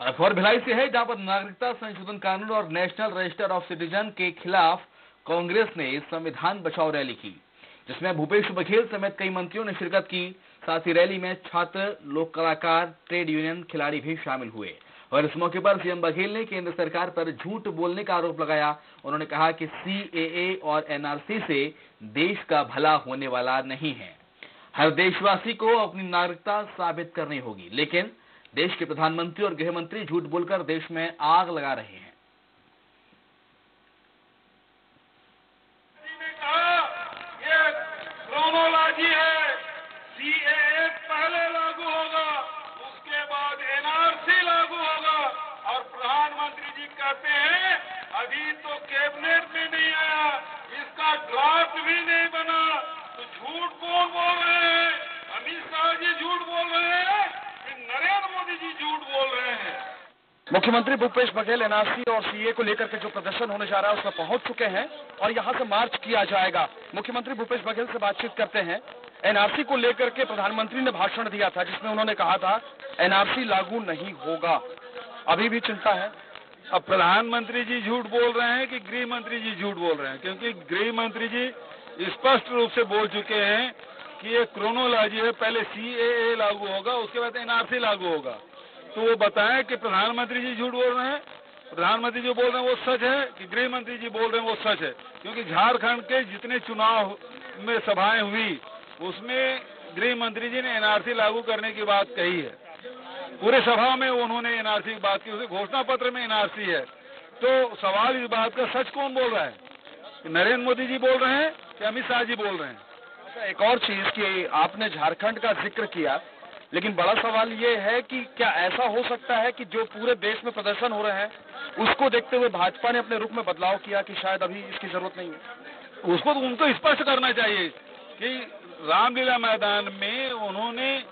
खबर भिलाई से है, जहाँ पर नागरिकता संशोधन कानून और नेशनल रजिस्टर ऑफ़ सिटीजन के खिलाफ कांग्रेस ने संविधान बचाओ रैली की, जिसमें भूपेश बघेल समेत कई मंत्रियों ने शिरकत की। साथ ही रैली में छात्र लोक कलाकार, ट्रेड यूनियन खिलाड़ी भी शामिल हुए। और इस मौके पर सीएम बघेल ने केंद्र सरकार पर झूठ बोलने का आरोप लगाया। उन्होंने कहा कि सीएए और एनआरसी से देश का भला होने वाला नहीं है। हर देशवासी को अपनी नागरिकता साबित करनी होगी, लेकिन देश के प्रधानमंत्री और गृहमंत्री झूठ बोलकर देश में आग लगा रहे हैं। क्रोनोलॉजी है सीएए पहले लागू होगा उसके बाद एनआरसी लागू होगा और प्रधानमंत्री जी कहते हैं अभी तो कैबिनेट में नहीं आया इसका ड्राफ्ट भी नहीं बना तो झूठ कौन बोल रहे हैं अमित शाह जी झूठ बोल रहे हैं नरेंद्र मोदी जी झूठ बोल रहे हैं मुख्यमंत्री भूपेश बघेल, एनआरसी और सीए को लेकर के जो प्रदर्शन होने जा रहा है, उसमें पहुँच चुके हैं और यहाँ से मार्च किया जाएगा। मुख्यमंत्री भूपेश बघेल से बातचीत करते हैं। एनआरसी को लेकर के प्रधानमंत्री ने भाषण दिया था, जिसमें उन्होंने कहा था, एनआरसी लागू नहीं होगा। अभी भी चिंता है। अब प्रधानमंत्री जी झूठ बोल रहे हैं कि गृह मंत्री जी झूठ बोल रहे हैं? क्योंकि गृह मंत्री जी स्पष्ट रूप से बोल चुके हैं कि ये क्रोनोलॉजी है, पहले सी लागू होगा, उसके बाद एनआरसी लागू होगा। तो वो बताएँ कि प्रधानमंत्री जी झूठ बोल रहे हैं। प्रधानमंत्री जो बोल रहे हैं वो सच है, कि गृह मंत्री जी बोल रहे हैं वो सच है। क्योंकि झारखंड के जितने चुनाव में सभाएँ हुई, उसमें गृह मंत्री जी ने एनआरसी लागू करने की बात कही है। पूरे सभा में उन्होंने एनआरसी की बात की, उसे घोषणा पत्र में एनआरसी है। तो सवाल इस बात का, सच कौन बोल रहा है? नरेंद्र मोदी जी बोल रहे हैं कि अमित शाह जी बोल रहे हैं? अच्छा एक और चीज़ कि आपने झारखंड का ज़िक्र किया लेकिन बड़ा सवाल ये है कि क्या ऐसा हो सकता है कि जो पूरे देश में प्रदर्शन हो रहे हैं, उसको देखते हुए भाजपा ने अपने रुख में बदलाव किया कि शायद अभी इसकी ज़रूरत नहीं है? उसको तो उनको स्पष्ट करना चाहिए कि रामलीला मैदान में उन्होंने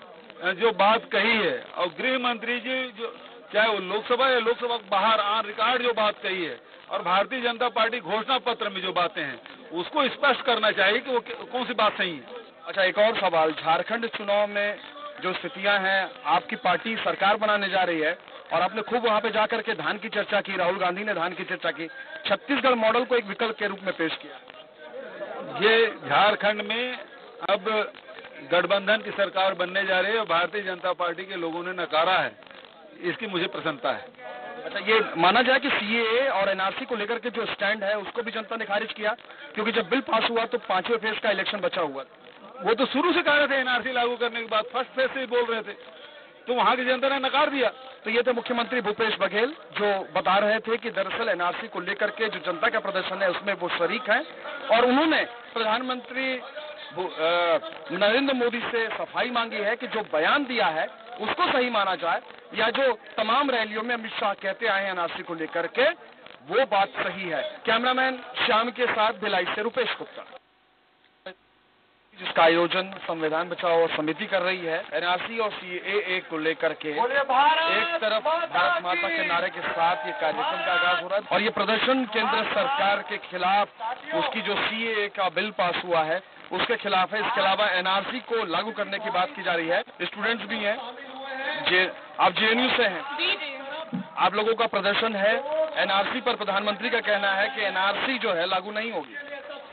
जो बात कही है, और गृह मंत्री जी जो, चाहे वो लोकसभा या लोकसभा बाहर ऑन रिकॉर्ड जो बात कही है, और भारतीय जनता पार्टी घोषणा पत्र में जो बातें हैं, उसको स्पष्ट करना चाहिए कि वो कौन सी बात सही है? अच्छा एक और सवाल। झारखंड चुनाव में जो स्थितियाँ हैं आपकी पार्टी सरकार बनाने जा रही है और आपने खूब वहाँ पे जाकर के धान की चर्चा की राहुल गांधी ने धान की चर्चा की। छत्तीसगढ़ मॉडल को एक विकल्प के रूप में पेश किया। ये झारखंड में अब गठबंधन की सरकार बनने जा रही है और भारतीय जनता पार्टी के लोगों ने नकारा है। इसकी मुझे प्रसन्नता है। अच्छा ये माना जाए कि सीएए और एनआरसी को लेकर के जो स्टैंड है उसको भी जनता ने खारिज किया क्योंकि जब बिल पास हुआ तो पाँचवें फ़ेज़ का इलेक्शन बचा हुआ वो तो शुरू से कह रहे थे एनआरसी लागू करने के बाद फ़र्स्ट फ़ेज़ से ही बोल रहे थे। तो वहाँ की जनता ने नकार दिया। तो ये थे मुख्यमंत्री भूपेश बघेल, जो बता रहे थे कि दरअसल एनआरसी को लेकर के जो जनता का प्रदर्शन है, उसमें वो शरीक हैं। और उन्होंने प्रधानमंत्री नरेंद्र मोदी से सफ़ाई मांगी है कि जो बयान दिया है, उसको सही माना जाए, या जो तमाम रैलियों में अमित शाह कहते आए हैं एनआरसी को लेकर के, वो बात सही है। कैमरामैन श्याम के साथ भिलाई से रुपेश गुप्ता। जिसका आयोजन संविधान बचाओ समिति कर रही है एनआरसी और सीएए को लेकर के एक तरफ़ भारत माता के नारे के साथ ये कार्यक्रम का आगाज़ हो रहा है और ये प्रदर्शन केंद्र सरकार के खिलाफ उसकी जो सीएए का बिल पास हुआ है उसके खिलाफ है। इसके अलावा एनआरसी को लागू करने की बात की जा रही है। स्टूडेंट्स भी हैं जे आप जेएनयू से हैं। आप लोगों का प्रदर्शन है। एनआरसी पर प्रधानमंत्री का कहना है कि एनआरसी जो है लागू नहीं होगी।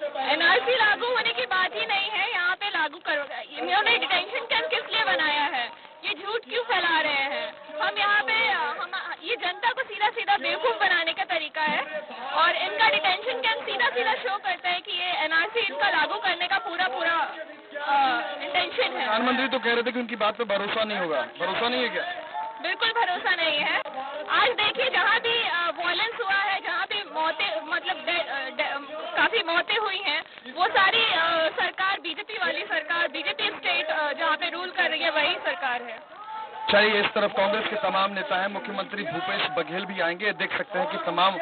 एनआरसी लागू होने की बात ही नहीं है यहाँ पे लागू कर इन्होंने डिटेंशन कैंप किस लिए बनाया है? ये झूठ क्यों फैला रहे हैं? हम यहाँ पे हम ये जनता को सीधा सीधा बेवकूफ़ बनाने का तरीका है और इनका डिटेंशन कैंप सीधा सीधा शो करता है कि ये एनआरसी इनका लागू करने का पूरा पूरा इंटेंशन है। प्रधानमंत्री तो कह रहे थे कि उनकी बात पे भरोसा नहीं होगा। भरोसा नहीं है क्या? बिल्कुल भरोसा नहीं है। आज देखिए जहाँ भी वॉयलेंस हुआ है जहाँ भी मौतें मतलब काफ़ी मौतें हुई हैं वो सारी सरकार बीजेपी वाली सरकार बीजेपी स्टेट जहाँ पे रूल कर रही है, वही सरकार है। चलिए, इस तरफ़ कांग्रेस के तमाम नेता हैं, मुख्यमंत्री भूपेश बघेल भी आएँगे। देख सकते हैं कि तमाम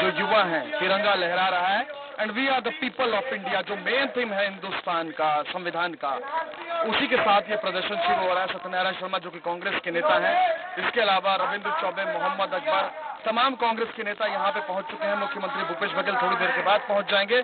जो युवा हैं, तिरंगा लहरा रहा है। And we are the people of India जो मेन थीम है हिंदुस्तान का, संविधान का। उसी के साथ ये प्रदर्शन शुरू हो रहा है, सत्यनारायण शर्मा, जो कि कांग्रेस के नेता हैं। इसके अलावा रविंद्र चौबे, मोहम्मद अकबर, तमाम कांग्रेस के नेता यहाँ पे पहुँच चुके हैं। मुख्यमंत्री भूपेश बघेल थोड़ी देर के बाद पहुँच जाएँगे।